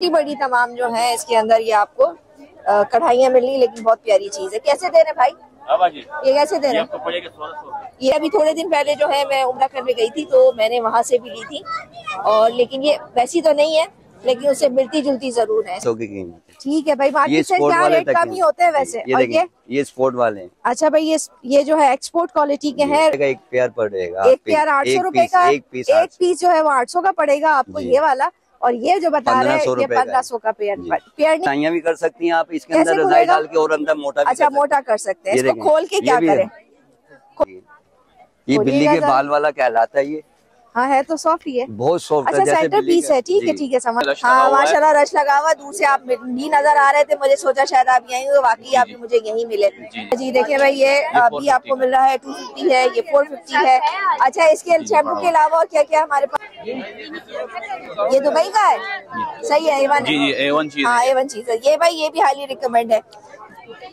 इतनी बड़ी तमाम जो है इसके अंदर ये आपको कढ़ाइयाँ मिल रही लेकिन बहुत प्यारी चीज़ है। कैसे दे रहे भाई? ये कैसे दे रहे हैं? ये अभी थोड़े दिन पहले जो है मैं उम्र करने गई थी तो मैंने वहाँ से भी ली थी। और लेकिन ये वैसी तो नहीं है लेकिन उससे मिलती जुलती ज़रूर है। सौ की कीमत ठीक है भाई मार्केट से क्या रेट कम ही होते हैं वैसे? ये और ये? ये स्पोर्ट वाले हैं। अच्छा भाई ये ये जो है एक्सपोर्ट क्वालिटी के हैं। एक पेयर पड़ेगा एक पेयर आठ सौ रुपये का एक पीस एक पीस जो है वो आठ सौ का पड़ेगा आपको ये वाला। और ये जो बता रहे हैं ये। पंद्रह सौ का पेयर। पेयर भी कर सकती हैं आप इसके अंदर रजाई डाल के और अंदर मोटा भी अच्छा मोटा कर सकते हैं। इसको खोल के क्या करें? ये बिल्ली के बाल वाला कहलाता है ये। हाँ है तो सॉफ्ट ही है। बहुत सॉफ्ट अच्छा सेंटर पीस है। ठीक है। ठीक है समझ हाँ माशाल्लाह रश लगा हुआ दूर से आप नहीं नज़र आ रहे थे मुझे सोचा शायद आप यहीं हो बाकी आप मुझे यहीं मिले। जी। जी देखिए भाई ये अभी आपको मिल रहा है टू फिफ्टी है ये फोर फिफ्टी है। अच्छा इसके शैम्पू के अलावा और क्या क्या हमारे पास? ये दुबई का है। सही है एवन जी जी ए वन चीज़ हाँ एवन चीज़ है। ये भाई ये भी हाईली रिकमेंड है।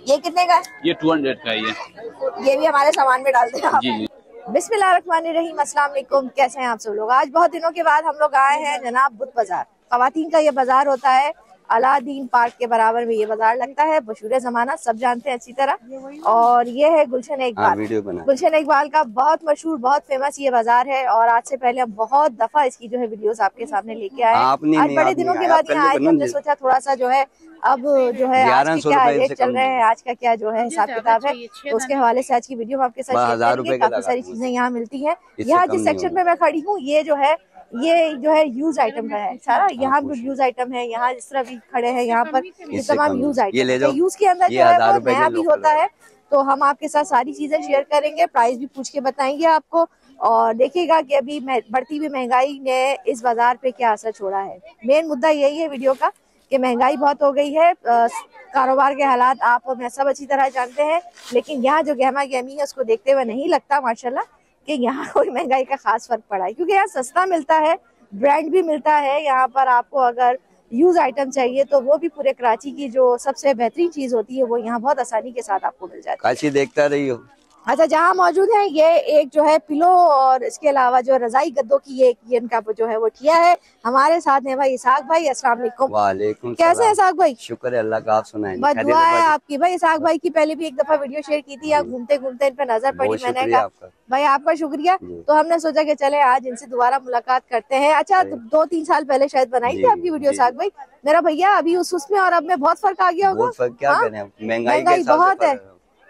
ये कितने का? है ये टू हंड्रेड का है ये ये भी हमारे सामान में डालते हैं आप। जी जी। बिस्मिल्लाहिर्रहमानिर्रहीम अस्सलाम वालेकुम कैसे हैं आप सब लोग? आज बहुत दिनों के बाद हम लोग आए हैं जनाब बुद्ध बाज़ार। खवातीन का ये बाज़ार होता है अलादीन पार्क के बराबर में ये बाज़ार लगता है मशहूर जमाना सब जानते हैं अच्छी तरह। और ये है गुलशन हाँ इकबाल। गुलशन इकबाल का बहुत मशहूर बहुत फ़ेमस ये बाज़ार है और आज से पहले हम बहुत दफ़ा इसकी जो है वीडियोस आपके सामने लेके आए हैं। आज बड़े दिनों के बाद यहाँ आए हमने सोचा थोड़ा सा जो है अब जो है आज के 1100 क्या रुपए रेट चल रहे हैं? आज का क्या जो है हिसाब किताब है? तो उसके हवाले से आज की वीडियो में आपके साथ काफ़ी सारी चीज़ें यहाँ मिलती है। यहाँ जिस सेक्शन में मैं खड़ी हूँ ये जो है ये जो है यूज़ आइटम का है। सारा यहाँ भी यूज़ आइटम है यहाँ जिस तरह भी खड़े हैं यहाँ पर ये तमाम यूज़ आइटम। यूज़ के अंदर जो है के नया भी होता है। है तो हम आपके साथ सारी चीज़ें शेयर करेंगे प्राइस भी पूछ के बताएँगे आपको। और देखिएगा कि अभी बढ़ती हुई महँगाई ने इस बाज़ार पे क्या असर छोड़ा है। मेन मुद्दा यही है वीडियो का कि महँगाई बहुत हो गई है कारोबार के हालात आप मैं सब अच्छी तरह जानते हैं, लेकिन यहाँ जो गहमा गहमी है उसको देखते हुए नहीं लगता, माशाल्लाह, कि यहाँ कोई महँगाई का खास फ़र्क पड़ा है। क्योंकि यहाँ सस्ता मिलता है, ब्रांड भी मिलता है, यहाँ पर आपको अगर यूज़ आइटम चाहिए तो वो भी पूरे कराची की जो सबसे बेहतरीन चीज़ होती है, वो यहाँ बहुत आसानी के साथ आपको मिल जाती है। देखता रही हो। अच्छा जहाँ मौजूद है ये एक जो है पिलो और इसके अलावा जो रजाई गद्दों की ये ये इनका जो है वो ठिया है। हमारे साथ है भाई इसाक भाई अस्सलाम वालेकुम। कैसे है। इसाक भाई? शुक्र है अल्लाह का आप सुनाए। बस दुआ है आपकी। भाई इसाक भाई की पहले भी एक दफ़ा वीडियो शेयर की थी आप घूमते घूमते इन पर नज़र पड़ी मैंने कहा भाई आपका शुक्रिया। तो हमने सोचा कि चले आज इनसे दोबारा मुलाकात करते हैं। अच्छा दो तीन साल पहले शायद बनाई थी आपकी वीडियो। साग भाई? मेरा भैया अभी उस उसमें और अब में बहुत फ़र्क आ गया होगा। हाँ? महँगाई बहुत है।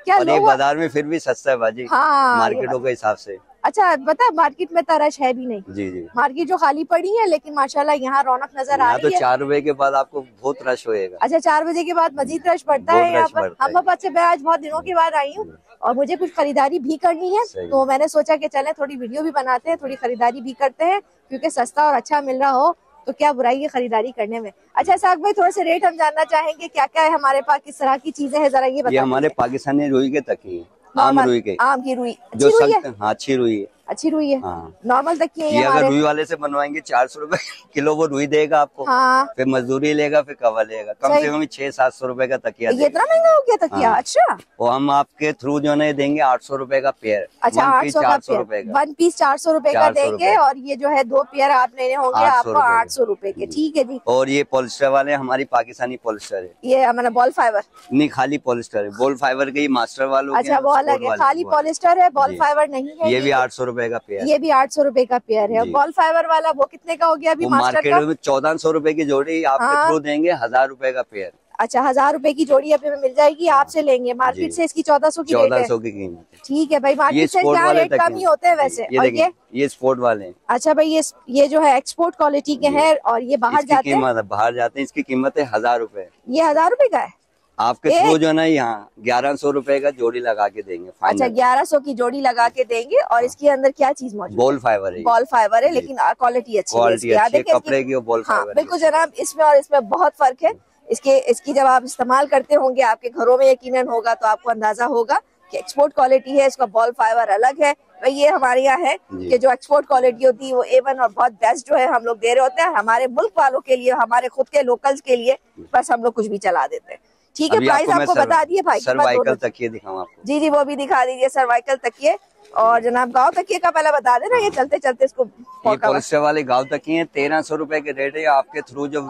क्या और ये बाज़ार में फिर भी सस्ता है बाजी हाँ मार्केटों के हिसाब से। अच्छा बता मार्केट में तरश है भी नहीं। जी जी। मार्केट जो खाली पड़ी है लेकिन माशाल्लाह यहाँ रौनक नज़र आ तो रही है। चार बजे के बाद आपको बहुत रश होएगा। अच्छा चार बजे के बाद मजीद रश बढ़ता बहुत है यहाँ पर। हम पापा से मैं आज बहुत दिनों के बाद आई हूँ और मुझे कुछ खरीदारी भी करनी है। तो मैंने सोचा की चले थोड़ी वीडियो भी बनाते हैं थोड़ी खरीदारी भी करते हैं क्योंकि सस्ता और अच्छा मिल रहा हो। तो क्या बुराई है खरीदारी करने में? अच्छा साग भाई थोड़ा सा रेट हम जानना चाहेंगे क्या क्या है हमारे पास किस तरह की चीज़ें हैं जरा ये बताइए। हमारे पाकिस्तानी रुई के तक ही आम रुई के। आम की रुई। जो सख्त हाँ अच्छी रुई है। अच्छी रुई है। हाँ। नॉर्मल तक ये अगर रुई वाले से बनवाएँगे चार सौ रुपये किलो वो रुई देगा आपको। हाँ। फिर मजदूरी लेगा फिर कवा लेगा। कम। से कम छह सात सौ रुपये का तकिया ये इतना महँगा हो गया तकिया? हाँ। अच्छा। वो हम आपके थ्रू जो है देंगे आठ सौ रुपये का पेयर अच्छा आठ सौ का 400 रुपए वन पीस चार सौ रुपये का देंगे और ये जो है दो पेयर आप लेने होंगे आपको आठ सौ रुपये के। ठीक है जी। और ये पॉलिस्टर वाले हमारी पाकिस्तानी पॉलिस्टर है। ये हमारा बॉल फाइबर नहीं खाली पॉलिस्टर है। बॉल फाइबर के मास्टर वालों अच्छा वो अलग है। खाली पॉलिस्टर है बॉल। फाइबर नहीं है ये भी आठ सौ रुपये का पेयर ये भी आठ सौ रुपये का पेयर है। बॉल फाइबर वाला वो कितने का हो गया अभी मार्केट में चौदह सौ रुपये की जोड़ी आपके हाँ। थ्रू देंगे हज़ार रुपये का पेयर अच्छा हज़ार रूपए की जोड़ी अभी हमें मिल जाएगी आपसे लेंगे। मार्केट। से इसकी चौदह सौ की चौदह सौ की कीमत ठीक है भाई मार्केट से क्या रेट कम ही होते हैं वैसे? ये और ये? ये स्पोर्ट वाले। हैं अच्छा भाई ये ये जो है एक्सपोर्ट क्वालिटी के हैं और ये बाहर जाते हैं बाहर जाते हैं इसकी कीमत है हज़ार रूपए। ये हज़ार रूपए का है? आपके थ्रू जो है ना यहाँ ग्यारह सौ रुपये का जोड़ी लगा के देंगे अच्छा ग्यारह सौ की जोड़ी लगा के देंगे और इसके अंदर क्या चीज़ मौजूद बॉल फाइबर है बॉल फाइबर है लेकिन क्वालिटी अच्छी है क्वालिटी अच्छी है है कपड़े की बॉल हाँ फाइबर बिल्कुल जनाब इसमें और इसमें बहुत फ़र्क है। इसके इसकी जब आप इस्तेमाल करते होंगे आपके घरों में यकीनन होगा तो आपको अंदाज़ा होगा कि एक्सपोर्ट क्वालिटी है इसका बॉल फाइबर अलग है। भाई ये हमारे यहाँ है। कि जो एक्सपोर्ट क्वालिटी होती है वो ए वन और बहुत बेस्ट जो है हम लोग दे रहे होते हैं। हमारे मुल्क वालों के लिए हमारे खुद के लोकल्स के लिए बस हम लोग कुछ भी चला देते हैं। ठीक है प्राइस आपको आपको बता दिए भाई सर्वाइकल तकिए दिखाऊँ आपको। जी जी वो भी दिखा दीजिए सर्वाइकल तकिए और जनाब गाँव तकिए का पहले बता देना ये चलते चलते इसको ये वाले गाँव तकिए तेरह सौ रुपये के रेट है आपके थ्रू जो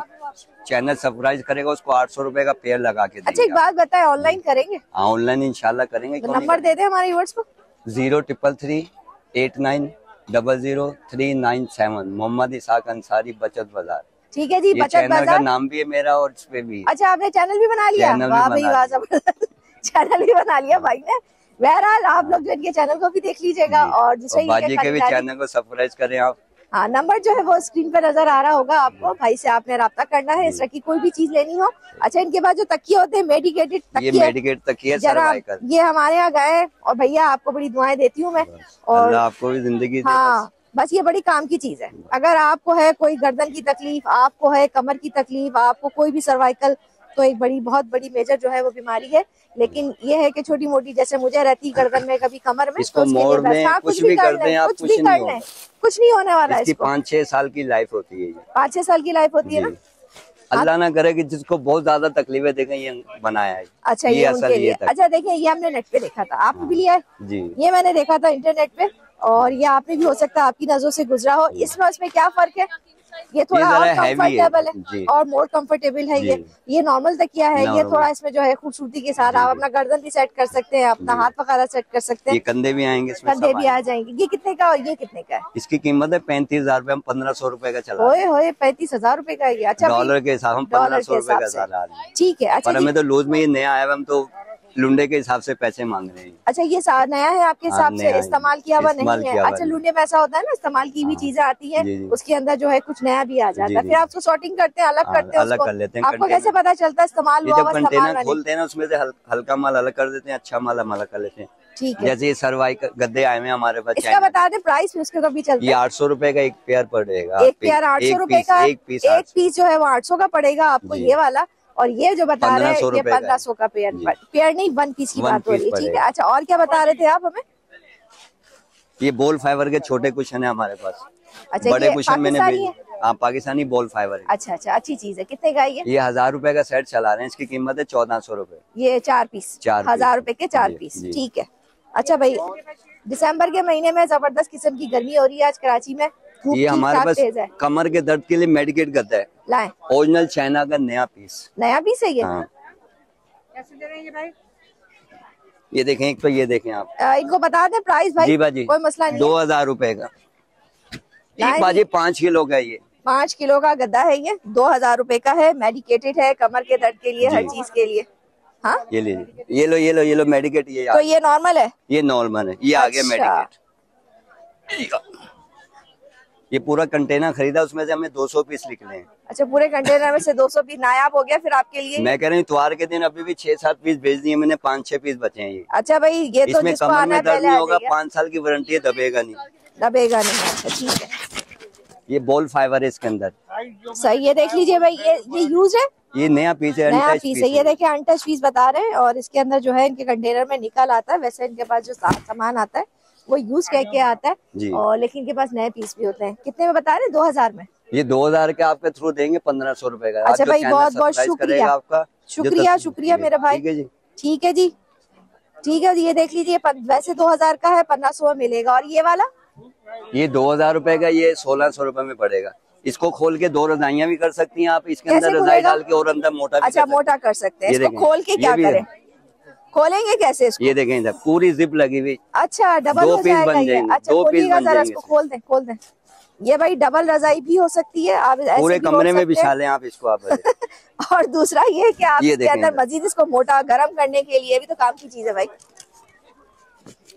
चैनल सब्सक्राइब करेगा उसको आठ सौ रुपये का पेयर लगा के अच्छा एक बात बताएँ ऑनलाइन करेंगे? हाँ ऑनलाइन इंशाल्लाह करेंगे तो नंबर दे दे हमारे व्यूअर्स को। Zero triple three eight nine double zero three nine seven Mohammad Isaq Ansari Bachat Bazaar. ठीक है जी बचत बाज़ार। नाम भी है मेरा और इस पे भी। अच्छा आपने चैनल भी बना लिया? वाह भाई वाह। ज़बरदस्त। चैनल भी बना लिया भाई ने। बहरहाल आप लोग जो इनके चैनल को भी देख लीजिएगा और दूसरे के भी चैनल को सब्सक्राइब करें आप। हाँ नंबर जो है वो स्क्रीन पर नज़र आ रहा होगा आपको। भाई से आपने रब्ता करना है इस तरह की कोई भी चीज़ लेनी हो। अच्छा इनके पास जो तकिए होते हैं मेडिकेटेड ये मेडिकेट तक जरा ये हमारे यहाँ गए और भैया आपको बड़ी दुआएँ देती हूँ मैं। और आपको भी ज़िंदगी हाँ बस ये बड़ी काम की चीज़ है। अगर आपको है कोई गर्दन की तकलीफ़ आपको है कमर की तकलीफ़ आपको कोई भी सर्वाइकल तो एक बड़ी बहुत बड़ी मेजर जो है वो बीमारी है। लेकिन ये है कि छोटी मोटी जैसे मुझे रहती गर्दन में कभी कमर में इसको तो मोड़ बस- हाँ, कुछ भी कर लें, कुछ कुछ भी कर। लें। कुछ नहीं होने वाला है पाँच छह साल की लाइफ होती है पाँच छह साल की लाइफ होती है ना? अल्लाह ना करे कि जिसको बहुत ज़्यादा तकलीफें देखें ये बनाया है। अच्छा ये, असल उनके लिए। अच्छा देखिए ये हमने नेट पे देखा था। आपने भी लिया है? जी। ये मैंने देखा था इंटरनेट पे। और ये आपने भी हो सकता है आपकी नज़रों से गुजरा हो। इसमें उसमें क्या फ़र्क है? ये थोड़ा और heavy है, है और मोर कंफर्टेबल है ये। ये नॉर्मल तकिया है ये थोड़ा इसमें जो है खूबसूरती के साथ आप अपना गर्दन भी सेट कर सकते हैं अपना हाथ वगैरह सेट कर सकते ये हैं कंधे भी आएँगे इसमें कंधे भी आ जाएँगे। ये कितने का और ये कितने का है? इसकी कीमत है पैंतीस हज़ार रूपए हम पंद्रह सौ रूपए का चला होए होए पैंतीस हज़ार रूपए का ये। अच्छा डॉलर के हिसाब हम पंद्रह सौ रूपए का से। चला ठीक है अच्छा हमें तो लूज में ये नया आया हम तो लुंडे के हिसाब से पैसे मांग रहे हैं। अच्छा ये नया है आपके हाँ, हिसाब से? इस्तेमाल किया हुआ नहीं है। अच्छा लुंडे में ऐसा होता है ना इस्तेमाल की भी हाँ। चीज़ें आती हैं। उसके अंदर जो है कुछ नया भी आ जाता है। फिर आप उसको सॉर्टिंग करते हैं अलग हाँ, करते हैं अलग कर लेते हैं आपको कैसे पता चलता है इस्तेमाल जब कंटेनर खोलते हैं ना उसमें से हल्का माल अलग कर देते हैं अच्छा माल हम अलग कर लेते हैं। ठीक है। जैसे ये सरवाई गद्दे आए हुए हैं हमारे पास इसका बता दें प्राइस भी उसके कभी चलता ये आठ सौ रुपये का एक पेयर पड़ेगा। एक पेयर आठ सौ पीस- का एक पीस एक पीस जो है वो आठ सौ का पड़ेगा आपको ये वाला। और ये जो बता रहे हैं ये। पंद्रह सौ का पेयर पेयर नहीं वन पीस की बात हो रही है। ठीक है अच्छा और क्या बता रहे थे आप हमें? ये बॉल फाइबर के छोटे क्वेश्चन है हमारे पास। अच्छा बड़े कुशन मैंने है? पाकिस्तानी बॉल फाइबर है। अच्छा अच्छा अच्छी चीज़ है। कितने का ये? ये हज़ार रुपए का सेट चला रहे हैं। इसकी कीमत है चौदह सौ रूपए। ये चार पीस। चार हज़ार रुपए के चार पीस। ठीक है। अच्छा भाई दिसंबर के महीने में ज़बरदस्त किस्म की गर्मी हो रही है आज कराची में। ये हमारे पास कमर के दर्द के लिए मेडिकेट गद्दा है। लाए। ओरिजिनल चाइना का नया पीस नया पीस है ये? हाँ। ये देखें एक तो ये देखें आप। अ, इनको बता दें प्राइस भाई। जी बाजी कोई मसला नहीं दो हज़ार रूपए का। एक बाजी पाँच किलो का ये। पाँच किलो का गद्दा है ये। दो हज़ार रूपए का है। मेडिकेटेड है कमर के दर्द के लिए हर चीज़ के लिए। हाँ? ये लीजिए। ये लो ये लो ये लो मेडिकेट ये तो ये नॉर्मल है? ये नॉर्मल है। ये आ गया अच्छा। मेडिकेट ये पूरा कंटेनर खरीदा उसमें से हमें 200 पीस निकले हैं। अच्छा पूरे कंटेनर में से 200 पीस नायाब हो गया फिर आपके लिए? मैं कह रही हूँ इतवार के दिन अभी भी छह सात पीस भेज दिए मैंने पाँच छह पीस बचे हैं ये। अच्छा भाई ये तो इसमें कमर में दर्द नहीं होगा पाँच साल की वारंटी है दबेगा नहीं। दबेगा नहीं अच्छा ठीक है। ये बॉल फाइबर है इसके अंदर। सही ये देख लीजिए भाई ये ये यूज़ है? ये नया पीस है नया पीस है ये देखिए अनटच पीस बता रहे हैं और इसके अंदर जो है इनके कंटेनर में निकल आता है वैसे इनके पास जो सामान आता है वो यूज़ कह के आता है। और लेकिन इनके पास नए पीस भी होते हैं। कितने में बता रहे दो हज़ार में। ये दो हज़ार के आपके थ्रू देंगे पंद्रह सौ रुपये का। अच्छा भाई, बहुत-बहुत शुक्रिया। आपका शुक्रिया शुक्रिया मेरे भाई। ठीक है जी। ठीक है जी। ठीक है जी ये देख लीजिए वैसे दो हज़ार का है पंद्रह सौ में मिलेगा। और ये वाला? ये दो हज़ार रूपए का ये सोलह सौ रुपये में पड़ेगा। इसको खोल के दो रजाइयाँ भी कर सकती हैं आप इसके अंदर रजाई डाल के और अंदर मोटा भी अच्छा मोटा कर सकते हैं। इसको खोल के क्या करें? खोलेंगे कैसे इसको? ये देखें इधर पूरी जिप लगी हुई। अच्छा डबल दो पीस बन जाएँगे, अच्छा दो पीस बन जाएँगे इसको खोल दें खोल दें। ये भाई डबल रजाई भी हो सकती है आप ऐसे पूरे कमरे में बिछा लें आप इसको आप और दूसरा ये कि आप ये इसके अंदर मजीद इसको मोटा गर्म करने के लिए भी तो काम की चीज़ है भाई।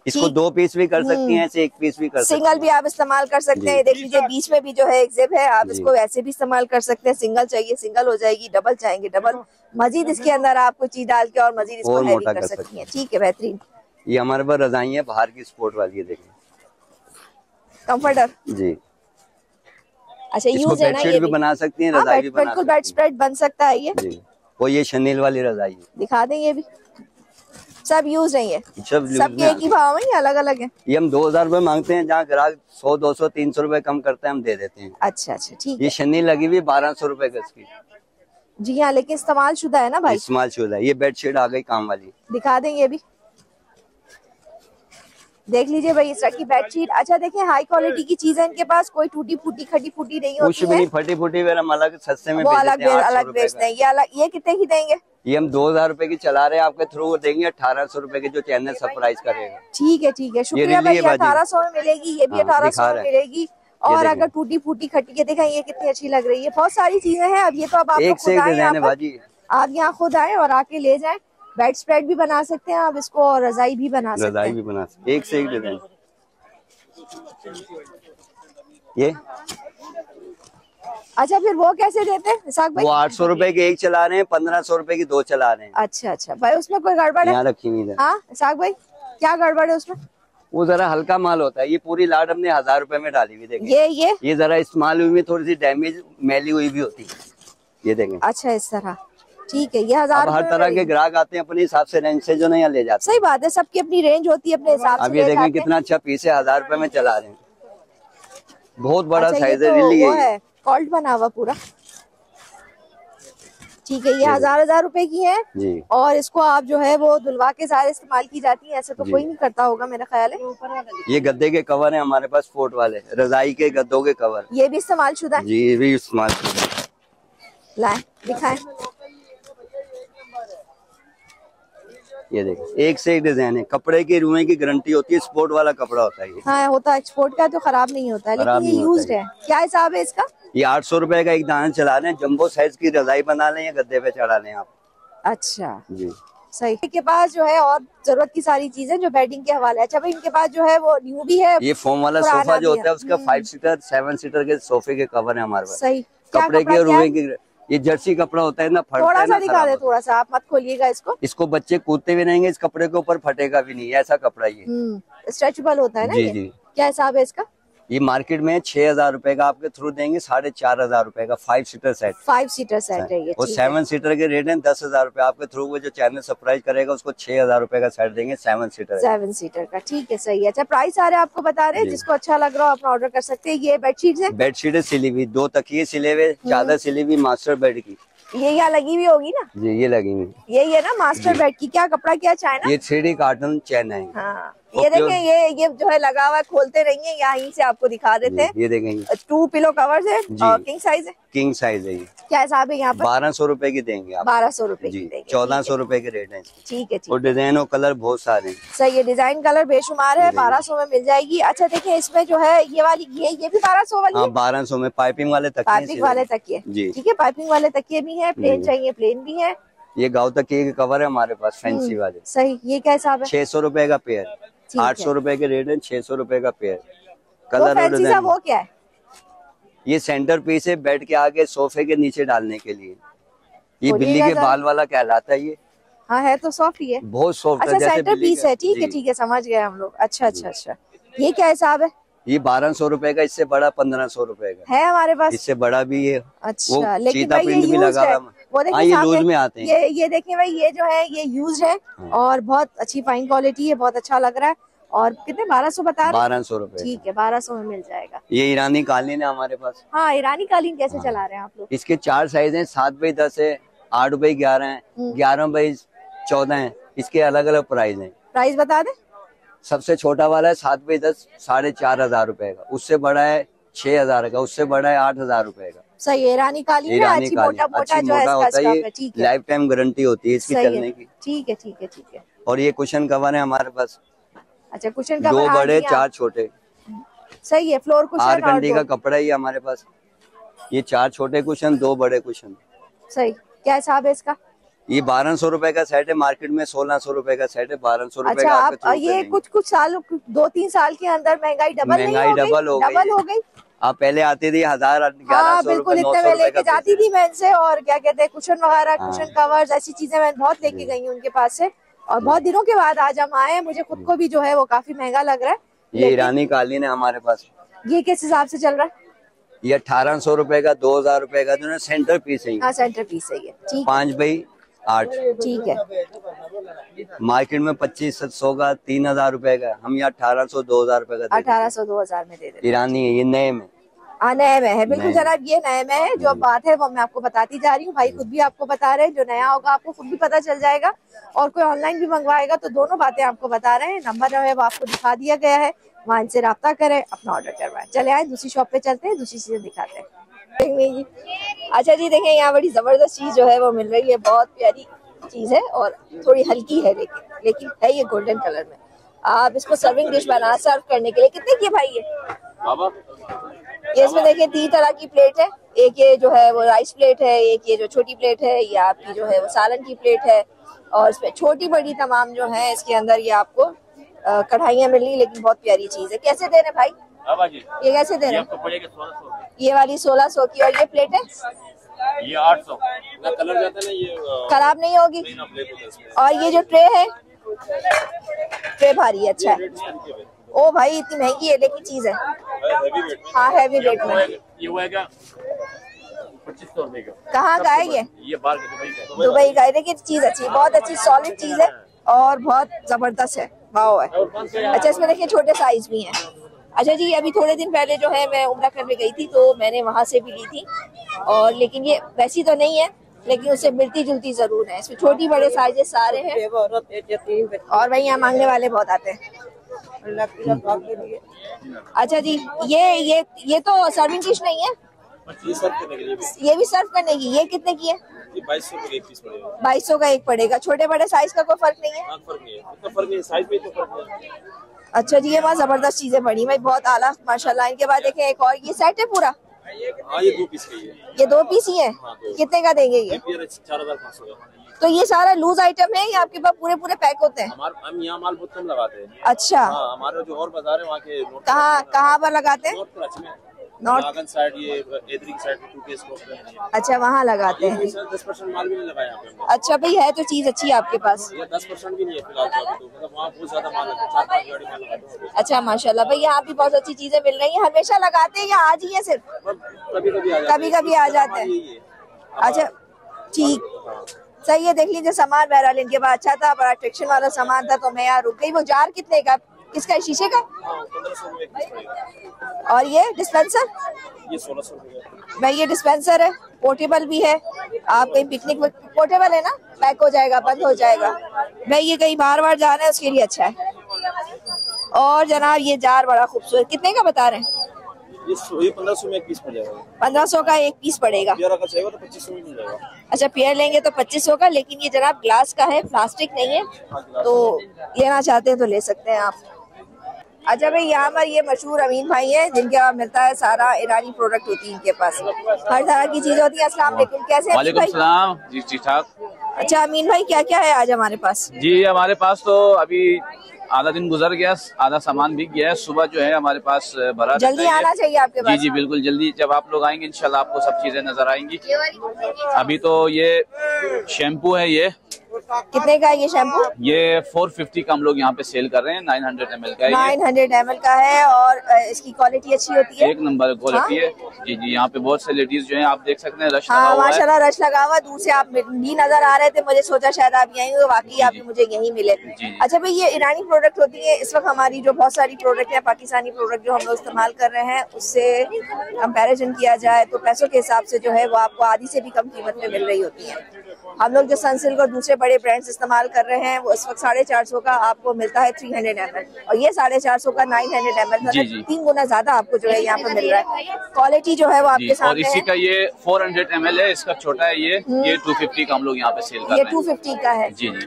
इसको दो पीस भी कर सकती हैं ऐसे एक पीस भी कर सकती सिंगल भी आप इस्तेमाल कर सकते हैं। देख लीजिए बीच में भी जो है एक है आप इसको ऐसे भी इस्तेमाल कर सकते हैं। सिंगल चाहिए सिंगल हो जाएगी डबल चाहेंगे डबल मजीद इसके अंदर आप कोई चीज़ डाल के और मजीद इसको हैवी कर सकती हैं। हैं। ठीक है बेहतरीन। ये हमारे पास रजाई है बाहर की स्पोर्ट वाली है देखें कंफर्टर जी। अच्छा यूज़ है ना ये भी भी? बना सकती हैं हाँ, रजाई भी बना बिल्कुल बेड स्प्रेड बन सकता है ये। वो ये शनील वाली रजाई है। दिखा दें ये भी। सब यूज़ नहीं है सब सबके एक ही भाव है या अलग अलग है? ये हम दो हज़ार रूपए मांगते हैं जहाँ ग्राहक सौ दो सौ तीन सौ रुपये कम करते हैं हम दे देते हैं। अच्छा अच्छा ठीक ये शनी लगी हुई बारह सौ रुपये गज की जी हाँ लेकिन इस्तेमाल शुदा है ना भाई? इस्तेमाल शुदा है। ये बेडशीट आ गई काम वाली। दिखा दें ये भी देख लीजिए भाई इस तरह की बेडशीट। अच्छा देखिए हाई क्वालिटी की चीज़ है इनके पास कोई टूटी फूटी खटी फूटी नहीं कुछ होती भी है। नहीं फटी फूटी अलग सस्ते में वो अलग देते 800 अलग बेचते हैं। ये अलग ये कितने की देंगे? ये हम दो हज़ार रूपए की चला रहे हैं आपके थ्रू देंगे अठारह सौ रूपए की जो चैनल सरप्राइज़ करेगा ठीक है ठीक है। शुक्रिया भाई अठारह सौ में मिलेगी ये भी हाँ, अठारह सौ में मिलेगी। और अगर टूटी फूटी खटी के देखा ये कितनी अच्छी लग रही है। बहुत सारी चीज़ें हैं अब ये तो अब आप एक से एक डिज़ाइन है बाजी आप यहाँ खुद आए और आके ले जाए। बेड स्प्रेड भी बना सकते हैं आप इसको और रजाई भी बना सकते रजाई भी बना सकते एक से एक डिज़ाइन। ये? अच्छा फिर वो कैसे देते हैं? भाई? वो आठ सौ रूपए की एक चला रहे हैं पंद्रह सौ रूपए की दो चला रहे हैं। अच्छा अच्छा। भाई उसमें कोई गड़बड़ है? रखी हुई इधर हाँ भाई क्या गड़बड़ है उसमें? वो जरा हल्का माल होता है। ये पूरी लाट हमने हज़ार रूपए में डाली हुई देखिए ये ये? ये जरा इस्तेमाल हुई में थोड़ी सी डैमेज मैली हुई भी होती है। ये देखें। अच्छा इस तरह। ठीक है ये हज़ार हर तरह के ग्राहक आते हैं अपने हिसाब से रेंज से जो नहीं ले जाते सही बात है सबकी अपनी रेंज होती है अपने हिसाब से अब ये देखें कितना अच्छा पीस है हज़ार रूपए में चला रहे हैं। बहुत बड़ा अच्छा, ये साइज़ है। कॉल्ट बना हुआ पूरा। ठीक है ये हज़ार हज़ार रुपए की है जी। और इसको आप जो है वो धुलवा के सारे इस्तेमाल की जाती है ऐसे तो कोई नहीं करता होगा मेरा ख्याल है। ये गद्दे के कवर है हमारे पास फोर्ट वाले रजाई के गद्दों के कवर। ये भी इस्तेमाल शुदा है। जी ये भी इस्तेमाल शुदा लाए दिखाएँ। ये देखिए एक से एक डिज़ाइन है। कपड़े की रुए की गारंटी होती है स्पोर्ट वाला कपड़ा होता है हाँ होता है एक्सपोर्ट का तो खराब नहीं होता है लेकिन ये यूज्ड है। क्या हिसाब है इसका? ये आठ सौ रुपये का एक दाना चला रहे हैं जंबो साइज़ की रजाई बना लें या गद्दे पे चढ़ा लें आप। अच्छा। जी। सही। इनके पास जो है और ज़रूरत की सारी चीज़ें जो बेडिंग के हवाले। अच्छा भाई इनके पास जो है वो न्यू भी है ये फोम वाला सोफा जो होता है उसका। फाइव सीटर सेवन सीटर के सोफे के कवर है हमारे पास। सही। कपड़े के रुए? की ये जर्सी कपड़ा होता है ना फटता थोड़ा सा दिखा दे थोड़ा सा आप मत खोलिएगा इसको। इसको बच्चे कूदते भी रहेंगे इस कपड़े के ऊपर फटेगा भी नहीं ऐसा कपड़ा ये हम्म स्ट्रेचेबल होता है ना जी, जी। क्या हिसाब है इसका? ये मार्केट में छह हज़ार रूपए का आपके थ्रू देंगे साढ़े चार हज़ार रूपए का five seater set five seater set है ये और सेवन सीटर के रेट हैं दस हज़ार रूपए आपके थ्रू वो जो चैनल सरप्राइज़ करेगा उसको छह हज़ार रूपए का सेट देंगे सेवन सीटर सेवन सीटर का ठीक है सही है। अच्छा प्राइस सारे आपको बता रहे हैं जिसको अच्छा लग रहा हो अपना ऑर्डर कर सकते हैं। ये बेडशीट है? बेडशीट है सिली हुई दो तकिए सिले हुए हम्म। चादर सिली हुई मास्टर बेड की। ये यहाँ लगी हुई होगी ना? जी ये लगी हुई। ये ये ना मास्टर बेड की। क्या कपड़ा क्या चाइना ये थ्री कार्टन चैन है। हाँ। ये देखें ये ये जो है लगा हुआ है खोलते रहिए यहीं से आपको दिखा देते हैं। ये देखेंगे। टू पिलो कवर्स है। और किंग साइज़ है। किंग साइज़ है ये। क्या हिसाब है यहाँ पर? बारह सौ रूपए की देंगे आप। बारह सौ रुपए की देंगे। चौदह सौ रूपए के रेट है ठीक है और डिज़ाइन और कलर बहुत सारे हैं। सही है डिज़ाइन कलर बेशुमार है बारह सौ में मिल जाएगी। अच्छा देखिए इसमें जो है ये वाली ये ये भी बारह सौ वाली हाँ बारह सौ में पाइपिंग वाले तक पाइपिंग वाले। तकिए जी। ठीक है पाइपिंग वाले तकिए भी है प्लेन चाहिए प्लेन भी है। ये गाँव तक के कवर है हमारे पास फैंसी हम्म। वाले। सही ये क्या हिसाब है? छह सौ रुपये का पेयर आठ सौ रुपये के रेट है छह सौ रुपये का पेयर कलर और डिज़ाइन वो क्या है? ये सेंटर पीस है बेड के आगे सोफे के नीचे डालने के लिए। ये बिल्ली के बाल वाला कहलाता है ये। हाँ है तो सॉफ्ट ही है। बहुत सॉफ्ट अच्छा है सेंटर पीस है ठीक है ठीक है समझ गए हम लोग। अच्छा अच्छा अच्छा। ये क्या हिसाब है? ये बारह सौ रुपये का इससे बड़ा पंद्रह सौ रुपये का। है हमारे पास? इससे बड़ा भी है। अच्छा लेकिन चीता प्रिंट भी लगा है। हुआ है। वो हाँ, देखिए ये लूज में आते हैं। ये ये देखिए भाई ये जो है ये यूज़ है हाँ। और बहुत अच्छी फाइन क्वालिटी है बहुत अच्छा लग रहा है। और कितने बारह सौ बता रहे हैं? बारह सौ रुपये ठीक है बारह सौ में मिल जाएगा। ये ईरानी कालीन है हमारे पास। हाँ ईरानी कालीन कैसे हाँ। चला रहे हैं आप लोग? इसके चार साइज़ हैं सात बाई दस है आठ बाई ग्यारह है हम्म। ग्यारह बाई चौदह है। इसके अलग अलग प्राइस हैं। प्राइस बता दे। सबसे छोटा वाला है सात बाई दस साढ़े चार हज़ार रूपए का। उससे बड़ा है छह हज़ार का। उससे बड़ा है आठ हज़ार रूपए का। सही है ईरानी कालीन है अच्छी मोटा मोटा जो है ठीक है। लाइफ टाइम गारंटी होती है इसकी चलने की। ठीक है ठीक है ठीक है। और ये कुशन कवर है हमारे पास। अच्छा कुशन का दो बड़े चार छोटे। सही है फ्लोर कुशन और कंडी का कपड़ा ही हमारे पास। ये चार छोटे कुशन दो बड़े कुशन सही। क्या हिसाब है इसका? ये बारह सौ रुपये का सेट है मार्केट में सोलह सौ रुपये का सेट है बारह सौ रुपये अच्छा का आप ये कुछ कुछ साल दो तीन साल के अंदर महँगाई डबल महँगाई डबल हो गई। डबल हो गई? आप पहले आती थी हज़ार हाँ बिल्कुल इतने मैं लेके जाती थी। मैं इनसे और क्या कहते हैं कुशन वगैरह हाँ। कुशन कवर्स ऐसी चीज़ें मैं बहुत लेके गई हूँ उनके पास से। और बहुत दिनों के बाद आज हम आए मुझे खुद को भी जो है वो काफ़ी महँगा लग रहा है। है। ये ईरानी कालीन है हमारे पास ये किस हिसाब से चल रहा है? ये अठारह सौ रुपये का दो हज़ार रुपये का जो है सेंटर पीस है। हाँ सेंटर पीस है ये। ठीक पाँच बाई आठ। ठीक है। मार्केट में पच्चीस सौ का तीन हज़ार रुपये का हम यहाँ अठारह सौ दो हज़ार रुपये का अठारह सौ दो हज़ार में दे देते ईरानी है ये नए में। हाँ नए में है बिल्कुल जनाब ये नए में है जो बात है वो मैं आपको बताती जा रही हूँ भाई खुद भी आपको बता रहे हैं जो नया होगा आपको खुद भी पता चल जाएगा और कोई ऑनलाइन भी मंगवाएगा तो दोनों बातें आपको बता रहे हैं नंबर जो है वो आपको दिखा दिया गया है वहाँ इनसे रब्ता करें अपना ऑर्डर करवाएँ। चले आए दूसरी शॉप पे चलते हैं दूसरी चीज़ें दिखाते हैं। देखेंगे जी अच्छा जी देखें यहाँ बड़ी ज़बरदस्त चीज़ जो है वो मिल रही है। बहुत प्यारी चीज़ है और थोड़ी हल्की है लेकिन लेकिन है ये गोल्डन कलर में। आप इसको सर्विंग डिश बना सर्व करने के लिए कितने की है भाई ये? ये इसमें देखिए तीन तरह की प्लेट है। एक ये जो है वो राइस प्लेट है एक ये जो छोटी प्लेट है ये आपकी जो है वो सालन की प्लेट है। और इसमें छोटी बड़ी तमाम जो है इसके अंदर ये आपको कढ़ाइयाँ मिल रही लेकिन बहुत प्यारी चीज़ है। कैसे दे रहे भाई? जी। ये कैसे दे रहे हैं? ये वाली सोलह सौ की और ये प्लेट है? ये आठ सौ। कलर जाता है ना ये खराब नहीं होगी? और ये जो ट्रे है ट्रे भारी है अच्छा है। ओ भाई इतनी महँगी है लेकिन चीज़ है। हाँ हैवी वेट में ये होएगा कहाँ का है ये? ये दुबई का दुबई है। देखिए चीज़ अच्छी बहुत अच्छी सॉलिड चीज़ है और बहुत ज़बरदस्त है। वाव है। अच्छा इसमें देखिए छोटे साइज़ भी हैं। अच्छा जी अभी थोड़े दिन पहले जो है मैं उम्र करने गई थी तो मैंने वहाँ से भी ली थी। और लेकिन ये वैसी तो नहीं है लेकिन उससे मिलती जुलती ज़रूर है। इसमें छोटी बड़े साइजेस सारे हैं। और भाई यहाँ मांगने वाले बहुत आते हैं। अच्छा जी ये ये ये तो सर्विंग डिश नहीं है? ये सब करने के लिए भी। सर्व करने की ये कितने की है? बाईस का एक पीस पड़ेगा। बाईस सौ का एक पड़ेगा। छोटे बड़े साइज़ का कोई फ़र्क नहीं है। अच्छा जी ये वहाँ ज़बरदस्त चीज़ें बनी। भाई बहुत आला माशाल्लाह। इनके बाद देखें एक और ये सेट है पूरा? हाँ ये दो पीस है ये दो पीस ही है? हाँ, कितने का देंगे ये? ये चार हज़ार पाँच सौ तो ये सारा लूज आइटम है या आपके पास पूरे पूरे पैक होते हैं? हम यहाँ माल बहुत कम लगाते हैं। अच्छा। हाँ हमारे जो और बाज़ार है वहाँ के कहाँ कहाँ पर लगाते हैं? नॉर्थ साइड ये साइड टू के स्टॉक अच्छा वहाँ लगाते हैं। दस परसेंट माल भी नहीं लगाया अच्छा भाई है तो चीज़ अच्छी है आपके पास। ये दस परसेंट भी नहीं है फ़िलहाल तो तो। मतलब वहाँ बहुत ज़्यादा माल है चार पाँच गाड़ी माल लगाते हैं। अच्छा माशाल्लाह। भाई यहाँ भी बहुत अच्छी चीज़ें मिल रही हैं। हमेशा लगाते हैं या आज ही है सिर्फ़? कभी कभी आ जाते कभी कभी आ जाते हैं। अच्छा ठीक। सही है देख लीजिए सामान बहरहाल इनके पास अच्छा था बड़ा ट्रिक्शन वाला सामान था तो मैं यहाँ रुक गई। वो जार कितने का? किसका है? शीशे का? हाँ और ये डिस्पेंसर ये सोलह सौ भाई ये डिस्पेंसर है पोर्टेबल भी है। आप कहीं पिकनिक में पोर्टेबल है ना? पैक हो जाएगा बंद हो जाएगा। भाई ये कहीं बार बाहर जाना है उसके लिए अच्छा है। और जनाब ये जार बड़ा खूबसूरत। कितने का बता रहे हैं? ये पंद्रह सौ में एक पीस पड़ जाएगा पंद्रह सौ का एक पीस पड़ेगा। तो पच्चीस सौ में अच्छा पेयर लेंगे तो पच्चीस सौ का लेकिन ये जनाब ग्लास का है प्लास्टिक नहीं है। तो लेना चाहते हैं तो ले सकते हैं आप। अच्छा भाई यहाँ पर ये मशहूर अमीन भाई हैं जिनके पास मिलता है सारा ईरानी प्रोडक्ट होती है इनके पास। हर तरह की चीज़ें होती है। अस्सलाम वालेकुम कैसे वालेकुम सलाम। जी ठीक ठाक। अच्छा अमीन भाई क्या क्या है आज हमारे पास? जी हमारे पास तो अभी आधा दिन गुजर गया आधा सामान बिक गया है। सुबह जो है हमारे पास भरा जल्दी आना चाहिए आपके जी पास? जी बिल्कुल जल्दी। जब आप लोग आएँगे इंशाल्लाह आपको सब चीज़ें नज़र आएँगी। अभी तो ये शैम्पू है ये। कितने का है ये शैम्पू ये 450 का हम लोग यहाँ पे सेल कर रहे हैं 900 ml का है ये। नाइन हंड्रेड एम का है और इसकी क्वालिटी अच्छी होती है? एक नंबर क्वालिटी है? जी जी यहाँ पे बहुत से लेडीज़ जो है आप देख सकते हैं रश लगा हाँ हुआ है। माशाल्लाह रश लगा हुआ दूर से आप भी नज़र आ रहे थे मुझे सोचा शायद आप यहीं हो बाकी आप मुझे यहीं मिले। अच्छा भाई ये ईरानी प्रोडक्ट होती है इस वक्त हमारी जो बहुत सारी प्रोडक्ट है पाकिस्तानी प्रोडक्ट जो हम लोग इस्तेमाल कर रहे हैं उससे कंपैरिजन किया जाए तो पैसों के हिसाब से जो है वो आपको आधी से भी कम कीमत में मिल रही होती है। हम लोग जो सनसिल्क और दूसरे बड़े ब्रांड्स इस्तेमाल कर रहे हैं वो इस वक्त साढ़े चार सौ का आपको मिलता है थ्री हंड्रेड एमएल और ये साढ़े चार सौ का नाइन हंड्रेड एम एल। तीन गुना ज़्यादा आपको जो है यहाँ पे मिल रहा है। क्वालिटी जो है वो आपके और सामने इसी का ये 400 ml है इसका छोटा है ये ये 250 का हम लोग यहाँ पे सेल कर ये टू फिफ्टी का है। जी जी।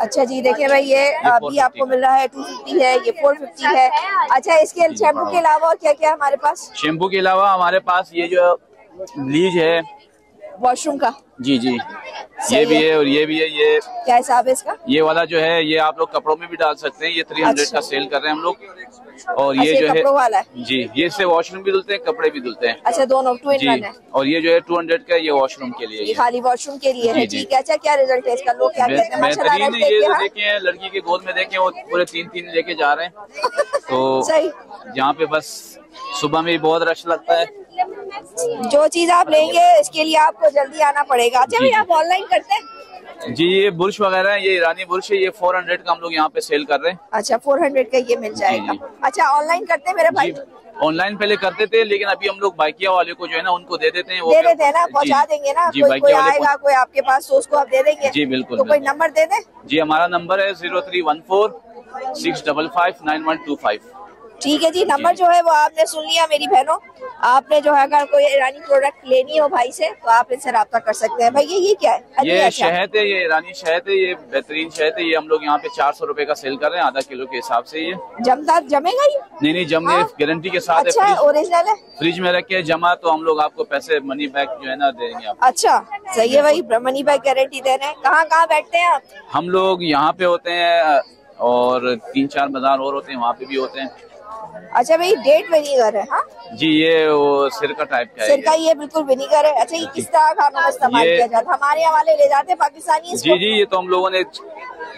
अच्छा जी देखिए भाई ये अभी आपको मिल रहा है टू फिफ्टी है ये फोर फिफ्टी है। अच्छा इसके शैम्पू के अलावा और क्या क्या हमारे पास? शैम्पू के अलावा हमारे पास ये जो ब्लीच है वॉशरूम का? जी जी। ये भी है। है और ये भी है ये क्या हिसाब है इसका? ये वाला जो है ये आप लोग कपड़ों में भी डाल सकते हैं ये 300 अच्छा। का सेल कर रहे हैं हम लोग। और ये अच्छा, जो कपड़ों वाला है। है जी ये से वॉशरूम भी धुलते हैं कपड़े भी धुलते हैं। अच्छा दोनों टू इन जी है। और ये जो है 200 का ये वॉशरूम के लिए खाली वॉशरूम के लिए है। ठीक है अच्छा क्या रिज़ल्ट है इसका? लोग क्या बेहतरीन ये देखिए जो हाँ। देखे लड़की के गोद में देखे वो पूरे तीन तीन लेके जा रहे हैं। तो यहाँ पे बस सुबह में बहुत रश लगता है। जो चीज़ आप लेंगे इसके लिए आपको जल्दी आना पड़ेगा। अच्छा भाई आप ऑनलाइन करते हैं? जी ये बुर्श वगैरह है ये ईरानी बुर्श है ये 400 का हम लोग यहाँ पे सेल कर रहे हैं। अच्छा फोर हंड्रेड का ये मिल जाएगा। जी। अच्छा ऑनलाइन करते हैं मेरे भाई? ऑनलाइन पहले करते थे लेकिन अभी हम लोग बाइकिया वाले को जो है ना उनको दे देते हैं वो दे देते हैं ना पहुँचा देंगे ना जी कोई कोई आएगा कोई आपके पास तो उसको आप दे देंगे। जी, बिल्कुल, तो कोई। नंबर दे दे? जी हमारा नंबर है zero three one four six double five nine one two five. ठीक है जी नंबर जो है वो आपने सुन लिया मेरी बहनों। आपने जो है अगर कोई ईरानी प्रोडक्ट लेनी हो भाई से तो आप इनसे रब्ता कर सकते हैं। भैया ये क्या है? ये। शहद है ये ईरानी शहद है ये बेहतरीन शहद है। ये हम लोग यहाँ पे चार सौ रुपये का सेल कर रहे हैं आधा किलो के हिसाब से ये। जमता जमेगा ये? नहीं नहीं जम हाँ। गारंटी के साथ अच्छा है है फ्रिज, ओरिजिनल है? फ्रिज में रखे जमा तो हम लोग आपको पैसे मनी बैक जो है ना देंगे आप। अच्छा सही है भाई मनी बैग गारंटी दे रहे हैं। कहाँ कहाँ बैठते हैं आप? हम लोग यहाँ पे होते हैं और तीन चार बाज़ार और होते हैं वहाँ पे भी होते हैं। अच्छा भाई डेट विनीगर है हाँ? जी ये वो सिरका टाइप का सिरका ये। बिल्कुल विनीगर है। अच्छा ये किस तरह खानों में इस्तेमाल किया जाता है? हमारे यहाँ वाले ले जाते हैं पाकिस्तानी जी जी ये तो हम लोगों ने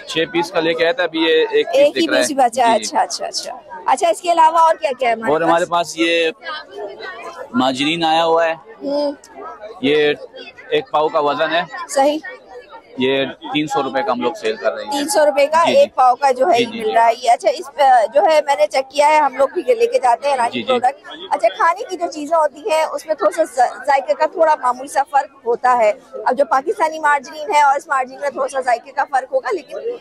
छह पीस का लेके आया था अभी ये एक एक ही पीस बचा है। अच्छा अच्छा अच्छा। अच्छा इसके अलावा और क्या क्या है हमारे और हमारे पास ये माजरीन आया हुआ है। हम्म, ये एक पाव का वज़न है। सही। ये तीन सौ रूपए का हम लोग सेल कर रहे हैं। तीन सौ रूपए का जी। एक पाव का जो है जी, जी, मिल रहा है। ये अच्छा इस जो है मैंने चेक किया है हम लोग भी लेके जाते हैं रानी प्रोडक्ट अच्छा खाने की जो चीज़ें होती हैं उसमें थोड़ा सा जायके का थोड़ा मामूली सा फ़र्क होता है। अब जो पाकिस्तानी मार्जिन है और इस मार्जिन में थोड़ा सा जायके का फ़र्क होगा लेकिन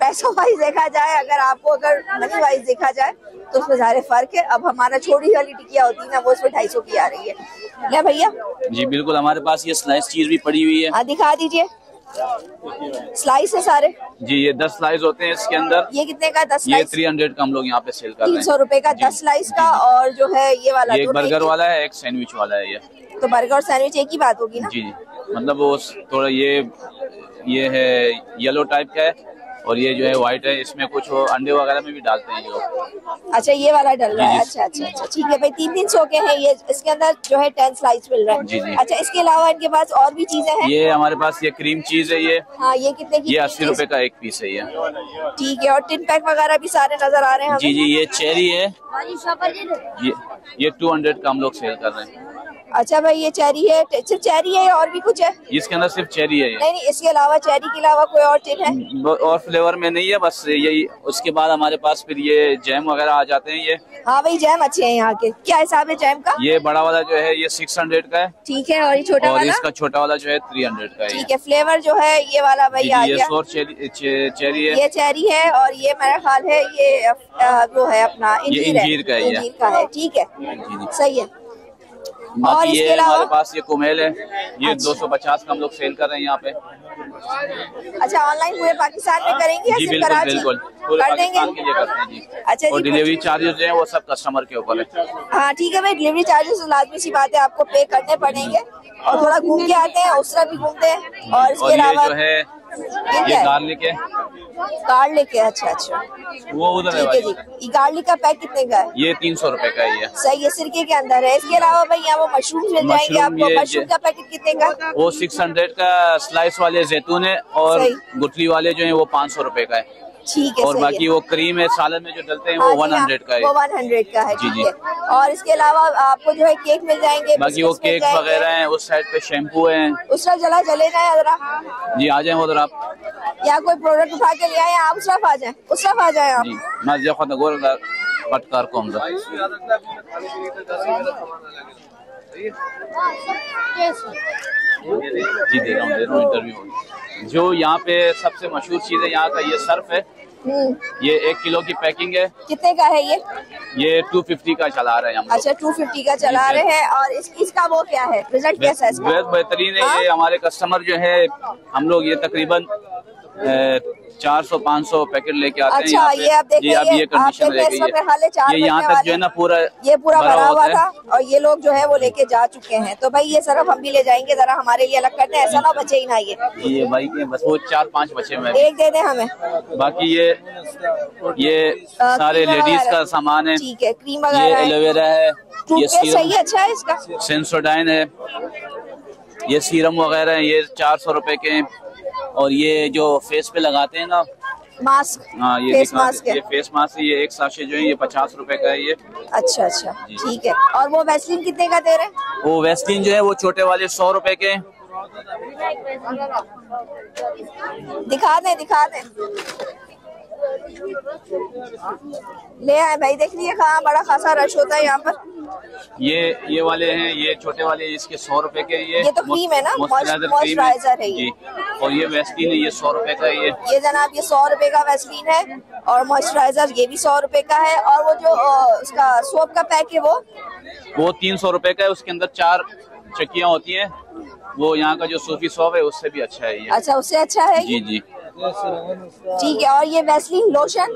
पैसों वाइज देखा जाए अगर आपको अगर मनी वाइज देखा जाए तो उसमें सारे फ़र्क है। अब हमारा छोटी वाली टिकिया होती है ना वो उसमें ढाई सौ की आ रही है। भैया? जी बिल्कुल हमारे पास ये स्लाइस चीज़ भी पड़ी हुई है। हाँ दिखा दीजिए। स्लाइस है सारे? जी ये दस स्लाइस होते हैं इसके अंदर। ये कितने का दस ये थ्री हंड्रेड का हम लोग यहाँ पे सेल कर रहे तीन हैं सौ रूपए का दस स्लाइस का और जो है ये वाला ये एक बर्गर वाला है एक सैंडविच वाला है ये। तो बर्गर और सैंडविच एक ही बात होगी ना? जी जी। मतलब वो थोड़ा ये ये है येलो टाइप का है। और ये जो है व्हाइट है इसमें कुछ अंडे वगैरह में भी डालते हैं ये अच्छा ये वाला डल रहा है। अच्छा अच्छा अच्छा। ठीक है भाई तीन तीन सौ के हैं ये। इसके अंदर जो है टेन स्लाइस मिल रहा है। जी। अच्छा इसके अलावा इनके पास और भी चीज़ें हैं? ये हमारे पास ये क्रीम चीज़ है ये। हाँ ये कितने की ये अस्सी रुपए का एक पीस है ये। ठीक है और टिन पैक वगैरह भी सारे नज़र आ रहे हैं जी जी ये चेरी है। ये ये टू हंड्रेड का हम लोग सेल कर रहे हैं। अच्छा भाई ये चेरी है सिर्फ़ चेरी है या और भी कुछ है? इसके अंदर सिर्फ़ चेरी है नहीं नहीं इसके अलावा चेरी के अलावा कोई और चीज़ है? और फ्लेवर में नहीं है बस यही उसके बाद हमारे पास फिर ये जैम वगैरह आ जाते हैं ये। हाँ भाई जैम अच्छे हैं यहाँ के। क्या हिसाब है जैम का? ये बड़ा वाला जो है ये सिक्स हंड्रेड का है। ठीक है और ये छोटा और इसका छोटा वाला जो है थ्री हंड्रेड का है ठीक है फ्लेवर जो है ये वाला भाई आ ये गया। सोर चेरी है। ये चेरी है और ये मेरा ख्याल है ये वो है अपना इंजीर का है ठीक है। सही है। और इसके ये अलावा? हमारे पास ये कुमेल है। ये अच्छा। दो सौ पचास का हम लोग सेल कर रहे हैं यहाँ पे। अच्छा ऑनलाइन पूरे पाकिस्तान में करेंगे या जी सिर्फ़ बिल्कुल कराची? बिल्कुल। पूरे पाकिस्तान के लिए करते हैं जी। अच्छा और डिलीवरी चार्जेस जो है वो सब कस्टमर के ऊपर है। हाँ ठीक है भाई डिलीवरी चार्जेस लाजमी सी बात है आपको पे करने पड़ेंगे। और थोड़ा घूम के आते हैं उस तरह भी घूमते हैं। और इसके अलावा जो है ये गार्लिक है। गार्लिक है लेके अच्छा अच्छा। वो उधर है ठीक है भाई। जी। ये गार्लिक का पैक कितने का है? ये तीन सौ रूपए का है ये सही है सिरके के अंदर है। इसके अलावा भाई यहाँ वो मशरूम मिल जाएँगे आपको। मशरूम का पैकेट कितने का? वो सिक्स हंड्रेड का स्लाइस वाले जैतून है और। गुटली वाले जो है वो पाँच सौ रुपये का है। ठीक है और बाकी है। वो क्रीम है सालन में जो डलते हैं हाँ वो वन हाँ, हंड्रेड का वो है वन हंड्रेड का है जी, जी। है। और इसके अलावा आपको जो है केक मिल जाएँगे बाकी वो केक वगैरह हैं उस साइड पे शैम्पू है। उस तरफ़ चला चले जाए जरा। जी आ जाए उधर आप। या कोई प्रोडक्ट उठा के ले आए आप उस तरफ़ आ जाए उस तरफ़ आ जाए आप। जी मैं जब खुद पटकार को हमजा जी दे रहा हूँ दे रहा हूँ इंटरव्यू जो यहाँ पे सबसे मशहूर चीज़ है यहाँ का ये सर्फ है। हम्म, ये एक किलो की पैकिंग है। कितने का है ये? ये टू फिफ्टी का चला रहे हैं हम अच्छा टू फिफ्टी का चला रहे हैं और इस, इसका वो क्या है? रिज़ल्ट कैसा है बेहद बेहतरीन है हाँ? ये हमारे कस्टमर जो है हम लोग ये तकरीबन चार सौ पाँच सौ पैकेट लेके आते अच्छा, पे। ये आप देखें, ये अब ये ये कंडीशन रह है गई है ये यहाँ तक जो है ना पूरा ये पूरा भरा हुआ था। और ये लोग जो है वो लेके जा चुके हैं। तो भाई ये सरफ हम भी ले जाएँगे जरा हमारे लिए अलग करते हैं ऐसा ना बचे ही ना ये। ये भाई के बस वो चार पाँच बचे हुए एक दे दें हमें। बाकी ये ये सारे लेडीज़ का सामान है। ठीक है क्रीम ये एलोवेरा है ये सही है अच्छा है इसका? सेंसोडाइन है। ये सीरम वगैरह है ये चार सौ रुपए के हैं। और ये जो फेस पे लगाते हैं ना मास्क हाँ ये फेस मास्क है ये फेस मास्क ये एक साशे जो है ये पचास रुपए का है ये। अच्छा अच्छा ठीक है। और वो वैसलिन कितने का दे रहे हैं? वो वैसलिन जो है वो छोटे वाले सौ रुपए के। दिखा दे दिखा दें। ले आए भाई देख लिए कहा बड़ा खासा रश होता है यहाँ पर। ये ये वाले हैं ये छोटे वाले इसके सौ रुपए के ये। ये तो क्रीम है ना? मॉइस्चराइजर मॉइस्चराइजर है। ये। और ये वेस्टिन है ये सौ रुपए का ये। ये जनाब ये सौ रुपए का वैसलीन है और मॉइस्चराइजर ये भी सौ रुपए का है और वो जो उसका सोप का पैक है वो? वो तीन सौ रुपए का है उसके अंदर चार चक्कियाँ होती हैं। वो यहाँ का जो सूफी सोप है उससे भी अच्छा है ये। अच्छा उससे अच्छा है जी जी। ठीक है और ये वैसलीन लोशन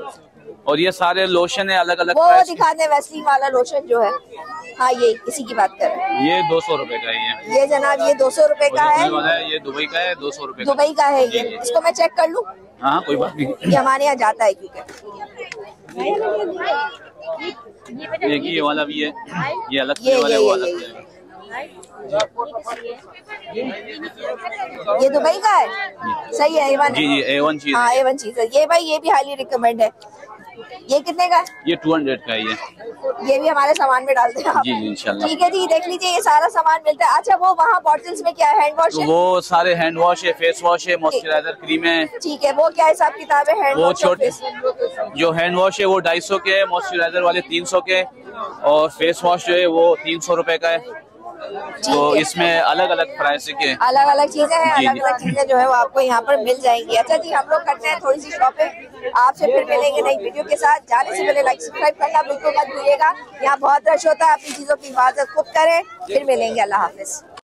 और ये सारे लोशन है अलग अलग वो दिखा दें वैसलीन वाला लोशन जो है। हाँ ये इसी की बात कर रहे हैं। ये दो सौ रुपए का है ये ये जनाब ये दो सौ रुपए का है। ये दुबई का है दो सौ रुपए दुबई का है ये। इसको मैं चेक कर लूँ? हाँ कोई बात नहीं। ये हमारे यहाँ जाता है क्योंकि। ही ये वाला भी है। ये अलग ये- वाला ये- वो अलग ये- ये दुबई का है? सही है एवन जी जी ए वन चीज़ है। एवन चीज़ है। ये भाई ये भी हाईली रिकमेंड है। ये कितने का? ये टू हंड्रेड का ये ये भी हमारे सामान में डालते हैं जी, जी, इंशाल्लाह। ठीक है जी देख लीजिए ये सारा सामान मिलता है। अच्छा वो वहाँ बॉटल्स में क्या है? हैंड वॉश है? वो सारे हैंड वॉश है फेस वॉश है मॉइस्चराइजर क्रीम है। ठीक है वो क्या हिसाब किताब है? वो छोटे जो हैंड वॉश है वो ढाई सौ के है मॉइस्चराइजर वाले तीन सौ के और फेस वॉश जो है वो तीन सौ रुपए का है। तो इसमें अलग अलग प्राइस के अलग अलग चीज़ें हैं अलग अलग चीज़ें जो है वो आपको यहाँ पर मिल जाएँगी। अच्छा जी हम लोग करते हैं थोड़ी सी शॉपिंग आपसे फिर मिलेंगे नई वीडियो के साथ। जाने से पहले लाइक सब्सक्राइब करना बिल्कुल मत भूलिएगा। यहाँ बहुत रश होता है अपनी चीज़ों की हिफाजत खुद करें। फिर मिलेंगे अल्लाह हाफिज।